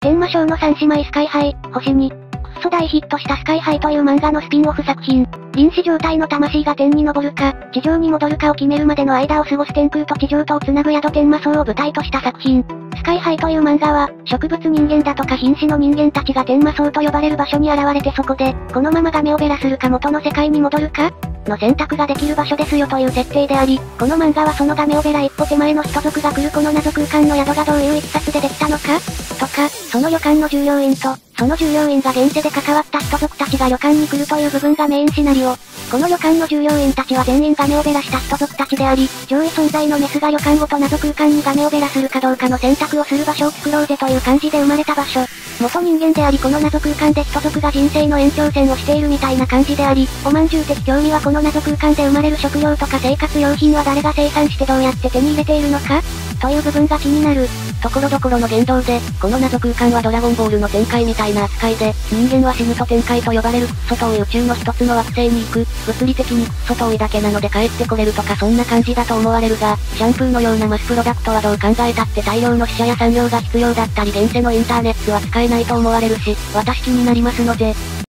天魔賞の三姉妹スカイハイ、星に、くっそ大ヒットしたスカイハイという漫画のスピンオフ作品。臨死状態の魂が天に昇るか、地上に戻るかを決めるまでの間を過ごす天空と地上とを繋ぐ宿天魔層を舞台とした作品。スカイハイという漫画は、植物人間だとか瀕死の人間たちが天魔層と呼ばれる場所に現れてそこで、このままガメオベラするか元の世界に戻るかの選択ができる場所ですよという設定であり、この漫画はそのガメオベラ一歩手前の人族が来るこの謎空間の宿がどういう一冊でできたのかか、その旅館の従業員と、その従業員が現世で関わった人族たちが旅館に来るという部分がメインシナリオ。この旅館の従業員たちは全員ガメオベラした人族たちであり、上位存在のメスが旅館ごと謎空間にガメオベラするかどうかの選択をする場所を作ろうぜという感じで生まれた場所。元人間でありこの謎空間で人族が人生の延長線をしているみたいな感じであり、おまんじゅう的興味はこの謎空間で生まれる食料とか生活用品は誰が生産してどうやって手に入れているのか？という部分が気になる。ところどころの言動で、この謎空間はドラゴンボールの展開みたいな扱いで、人間は死ぬと展開と呼ばれるクッソ遠い宇宙の一つの惑星に行く、物理的にクッソ遠いだけなので帰ってこれるとかそんな感じだと思われるが、シャンプーのようなマスプロダクトはどう考えたって大量の死者や産業が必要だったり現世のインターネットは使えないと思われるし、私気になりますので、